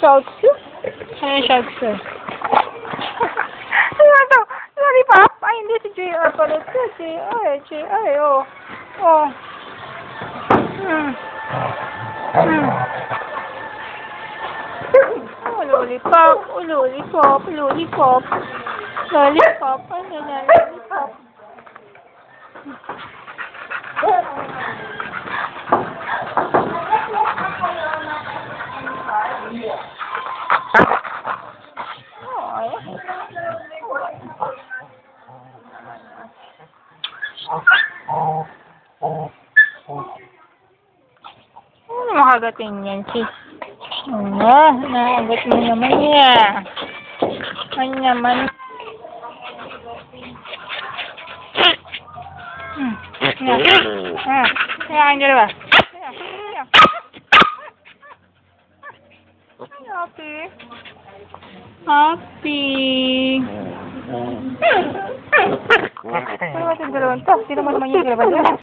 Şarkısı? He şarkısı. Nerede? Nerede bak? Ay ne diyeceği öpülü? Diyeceği ay diyeceği ay o. O. Hmm. Hmm. Lollipop. Oh, lollipop. Lollipop. Lollipop. Ano na, lollipop. Ano makagating yan, sis? Ano, naagat mo naman yan. Ano naman? Hmm. Ah, yan, dalawa. Yan, yan. Happy. Happy. Ano ba itong dalawang to? Sino mo naman yung dalawa dyan?